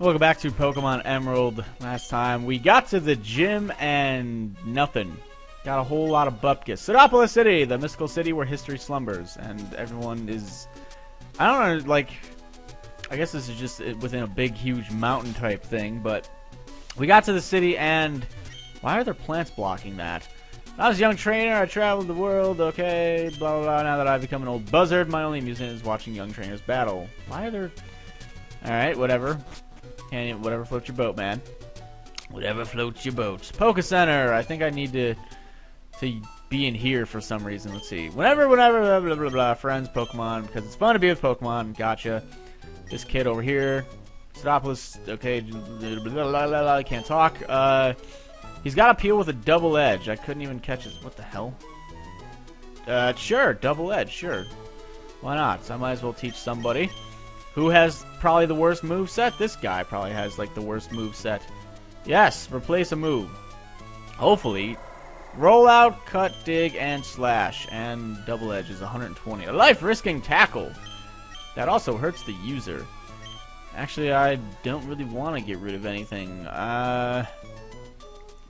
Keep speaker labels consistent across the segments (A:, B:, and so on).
A: Welcome back to Pokemon Emerald. Last time we got to the gym and nothing. Got a whole lot of bupkis. Sootopolis City, the mystical city where history slumbers, and everyone is. I don't know, like. I guess this is just eh, within a big, huge mountain type thing, but we got to the city and. Why are there plants blocking that? I was a young trainer, I traveled the world, okay, blah blah blah. Now that I've become an old buzzard, my only amusement is watching young trainers battle. Why are there. Alright, whatever. Can't whatever floats your boat, man. Whatever floats your boat. Poke Center. I think I need to to be in here for some reason. Let's see. Whenever, whenever, blah, blah, blah, blah. Friends, Pokemon, because it's fun to be with Pokemon. Gotcha. This kid over here. Sootopolis, okay, blah, blah, blah, blah, can't talk. Uh, he's got a peel with a double edge. I couldn't even catch his... What the hell? Uh, sure, double edge, sure. Why not? So I might as well teach somebody. Who has probably the worst move set? This guy probably has like the worst move set. Yes, replace a move. Hopefully. Roll out, cut, dig, and slash. And double edge is 120. A life risking tackle. That also hurts the user. Actually, I don't really want to get rid of anything. Uh,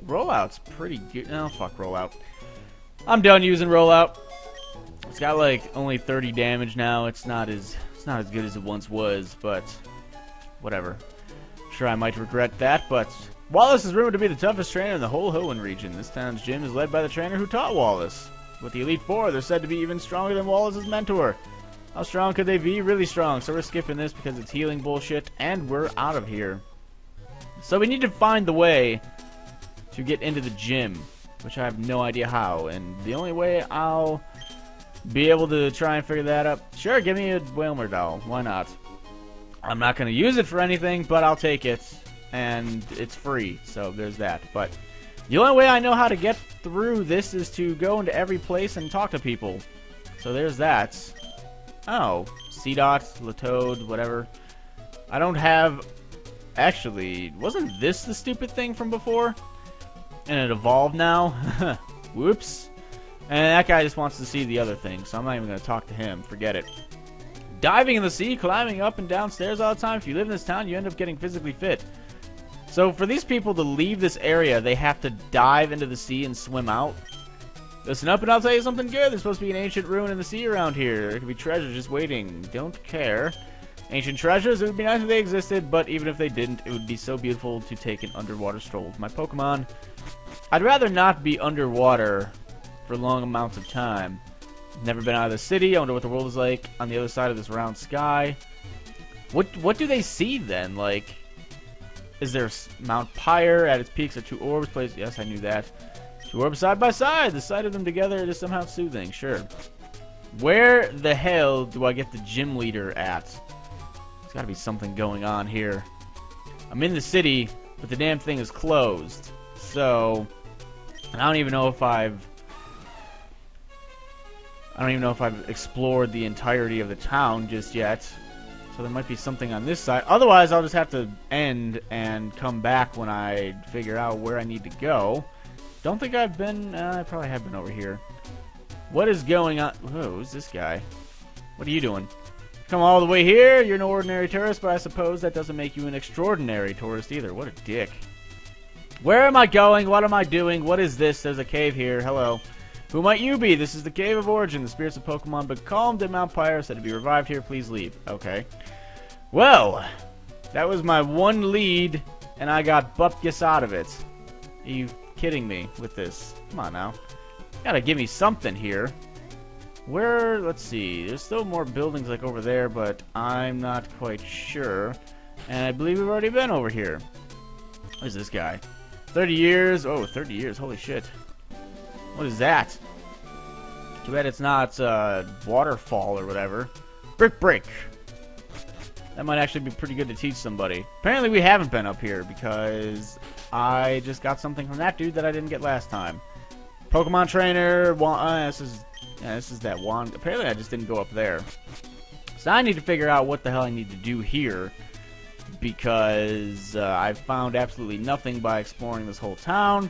A: rollout's pretty good. No, fuck rollout. I'm done using rollout. It's got like only 30 damage now. It's not as it's not as good as it once was, but whatever. Sure, I might regret that, but Wallace is rumored to be the toughest trainer in the whole Hoenn region. This town's gym is led by the trainer who taught Wallace. With the Elite Four, they're said to be even stronger than Wallace's mentor. How strong could they be? Really strong. So we're skipping this because it's healing bullshit, and we're out of here. So we need to find the way to get into the gym, which I have no idea how. And the only way I'll be able to try and figure that out. Sure, give me a Wailmer doll. Why not? I'm not going to use it for anything, but I'll take it. And it's free, so there's that. But the only way I know how to get through this is to go into every place and talk to people. So there's that. Oh, Seedot, Lotad, whatever. I don't have... Actually, wasn't this the stupid thing from before? And it evolved now? Whoops. And that guy just wants to see the other thing, so I'm not even going to talk to him. Forget it. Diving in the sea, climbing up and down stairs all the time. If you live in this town, you end up getting physically fit. So for these people to leave this area, they have to dive into the sea and swim out. Listen up and I'll tell you something good. There's supposed to be an ancient ruin in the sea around here. There could be treasure just waiting. Don't care. Ancient treasures, it would be nice if they existed, but even if they didn't, it would be so beautiful to take an underwater stroll with my Pokemon. I'd rather not be underwater for long amounts of time. Never been out of the city. I wonder what the world is like on the other side of this round sky. What what do they see then? Like, is there Mount Pyre at its peaks are two orbs placed? Yes, I knew that. Two orbs side by side. The sight of them together is somehow soothing. Sure. Where the hell do I get the gym leader at? There's got to be something going on here. I'm in the city, but the damn thing is closed. So, I don't even know if I've I don't even know if I've explored the entirety of the town just yet. So there might be something on this side. Otherwise, I'll just have to end and come back when I figure out where I need to go. Don't think I've been... Uh, I probably have been over here. What is going on? Who's this guy? What are you doing? Come all the way here? You're an ordinary tourist, but I suppose that doesn't make you an extraordinary tourist either. What a dick. Where am I going? What am I doing? What is this? There's a cave here. Hello. Who might you be? This is the Cave of Origin. The spirits of Pokemon becalmed at Mount Pyre said to be revived here. Please leave. Okay. Well, that was my one lead, and I got Bupkis out of it. Are you kidding me with this? Come on now. Gotta give me something here. Where, let's see, there's still more buildings like over there, but I'm not quite sure. And I believe we've already been over here. Who's this guy? 30 years? Oh, 30 years, holy shit. What is that? Too bad it's not uh, waterfall or whatever. Brick break. That might actually be pretty good to teach somebody. Apparently we haven't been up here because I just got something from that dude that I didn't get last time. Pokemon trainer. Uh, this is yeah, this is that wand. Apparently I just didn't go up there. So I need to figure out what the hell I need to do here because uh, I've found absolutely nothing by exploring this whole town.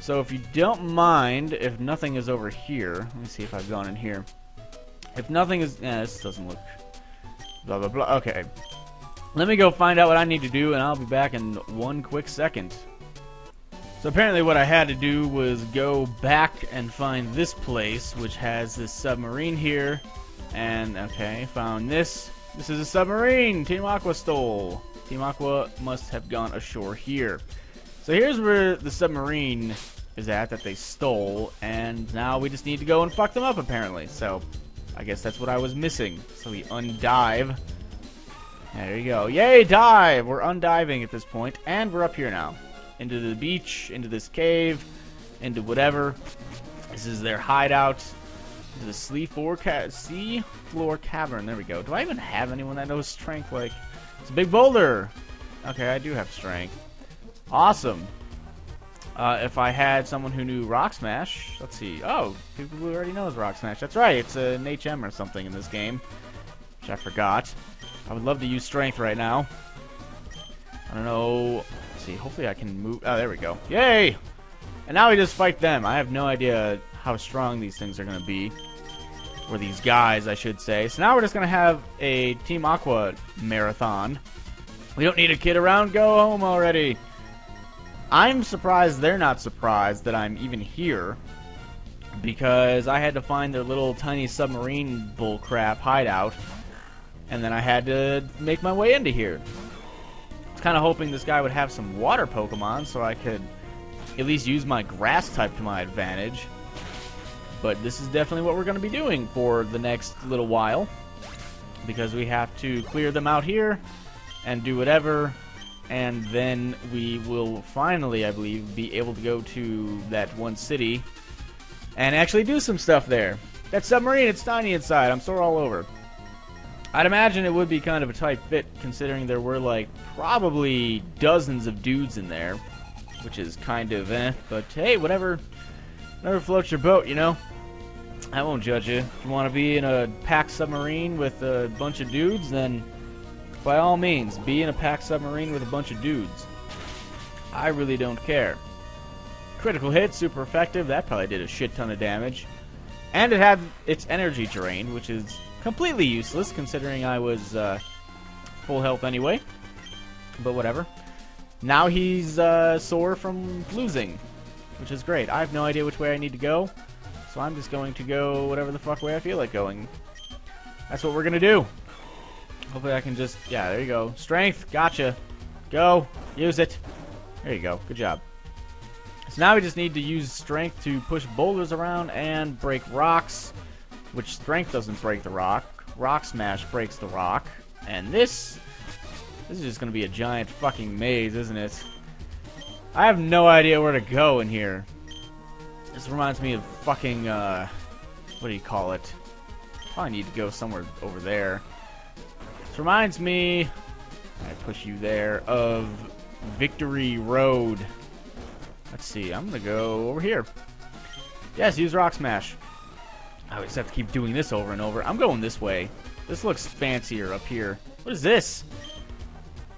A: So if you don't mind, if nothing is over here, let me see if I've gone in here. If nothing is, yeah, this doesn't look, blah, blah, blah, okay. Let me go find out what I need to do, and I'll be back in one quick second. So apparently what I had to do was go back and find this place, which has this submarine here. And, okay, found this. This is a submarine Team Aqua stole. Team Aqua must have gone ashore here. So here's where the submarine is at that they stole, and now we just need to go and fuck them up, apparently. So, I guess that's what I was missing. So we undive. There you go. Yay, dive! We're undiving at this point, and we're up here now. Into the beach, into this cave, into whatever. This is their hideout. The sea floor, ca sea floor cavern. There we go. Do I even have anyone that knows strength? Like, it's a big boulder. Okay, I do have strength. Awesome. Uh, if I had someone who knew Rock Smash, let's see. Oh, people who already knows Rock Smash. That's right. It's an HM or something in this game, which I forgot. I would love to use strength right now. I don't know. Let's see. Hopefully I can move. Oh, there we go. Yay! And now we just fight them. I have no idea how strong these things are going to be. Or these guys, I should say. So now we're just going to have a Team Aqua marathon. We don't need a kid around. Go home already. I'm surprised they're not surprised that I'm even here. Because I had to find their little tiny submarine bullcrap hideout. And then I had to make my way into here. I was kind of hoping this guy would have some water Pokemon so I could at least use my grass type to my advantage. But this is definitely what we're going to be doing for the next little while. Because we have to clear them out here and do whatever and then we will finally, I believe, be able to go to that one city and actually do some stuff there. That submarine, it's tiny inside. I'm sore all over. I'd imagine it would be kind of a tight fit considering there were like probably dozens of dudes in there, which is kind of eh. But hey, whatever, whatever floats your boat, you know. I won't judge you. If you want to be in a packed submarine with a bunch of dudes, then by all means, be in a packed submarine with a bunch of dudes. I really don't care. Critical hit, super effective. That probably did a shit ton of damage. And it had its energy drained, which is completely useless considering I was uh, full health anyway. But whatever. Now he's uh, sore from losing, which is great. I have no idea which way I need to go, so I'm just going to go whatever the fuck way I feel like going. That's what we're going to do. Hopefully I can just... Yeah, there you go. Strength. Gotcha. Go. Use it. There you go. Good job. So now we just need to use strength to push boulders around and break rocks, which strength doesn't break the rock. Rock smash breaks the rock. And this... This is just going to be a giant fucking maze, isn't it? I have no idea where to go in here. This reminds me of fucking, uh... What do you call it? Probably need to go somewhere over there reminds me, I push you there, of Victory Road. Let's see, I'm gonna go over here. Yes, use Rock Smash. I just have to keep doing this over and over. I'm going this way. This looks fancier up here. What is this?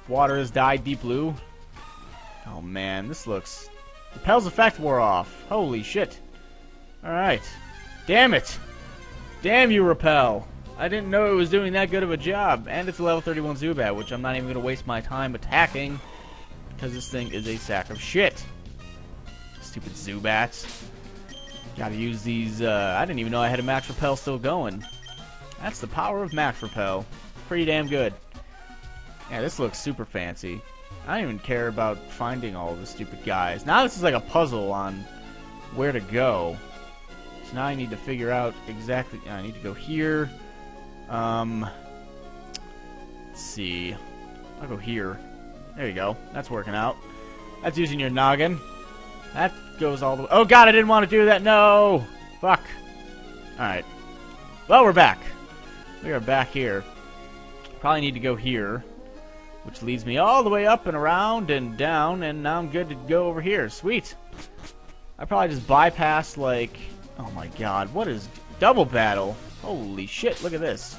A: Water has dyed deep blue. Oh man, this looks... Repel's effect wore off. Holy shit. Alright. Damn it! Damn you, Repel! I didn't know it was doing that good of a job. And it's a level 31 Zubat, which I'm not even going to waste my time attacking. Because this thing is a sack of shit. Stupid Zubats. Gotta use these, uh, I didn't even know I had a Max Repel still going. That's the power of Max Repel. Pretty damn good. Yeah, this looks super fancy. I don't even care about finding all the stupid guys. Now this is like a puzzle on where to go. So now I need to figure out exactly... I need to go here. Um, let's see. I'll go here. There you go. That's working out. That's using your noggin. That goes all the way. Oh god, I didn't want to do that. No! Fuck. Alright. Well, we're back. We are back here. Probably need to go here. Which leads me all the way up and around and down, and now I'm good to go over here. Sweet. I probably just bypassed, like... Oh my god, what is... Double battle? Holy shit, look at this.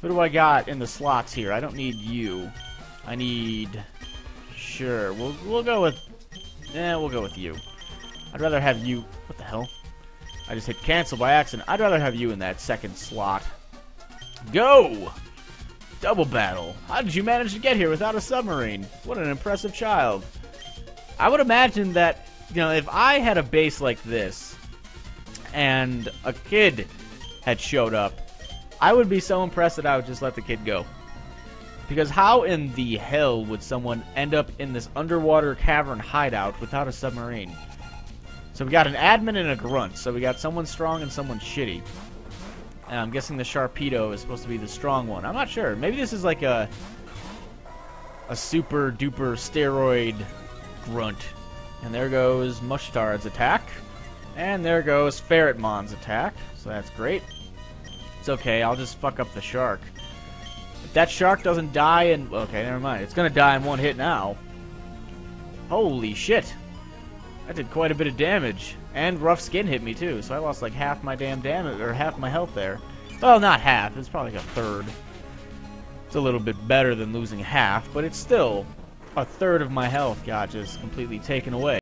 A: Who do I got in the slots here? I don't need you. I need... Sure, we'll, we'll go with... Eh, we'll go with you. I'd rather have you... What the hell? I just hit cancel by accident. I'd rather have you in that second slot. Go! Double battle. How did you manage to get here without a submarine? What an impressive child. I would imagine that, you know, if I had a base like this, and a kid had showed up, I would be so impressed that I would just let the kid go. Because how in the hell would someone end up in this underwater cavern hideout without a submarine? So we got an admin and a grunt. So we got someone strong and someone shitty. And I'm guessing the Sharpedo is supposed to be the strong one. I'm not sure. Maybe this is like a a super duper steroid grunt. And there goes Mushtard's attack. And there goes Ferretmon's attack. So that's great. It's okay, I'll just fuck up the shark. If that shark doesn't die in... Okay, never mind. It's gonna die in one hit now. Holy shit. That did quite a bit of damage. And rough skin hit me too, so I lost like half my damn damage, or half my health there. Well, not half, it's probably like a third. It's a little bit better than losing half, but it's still a third of my health got just completely taken away.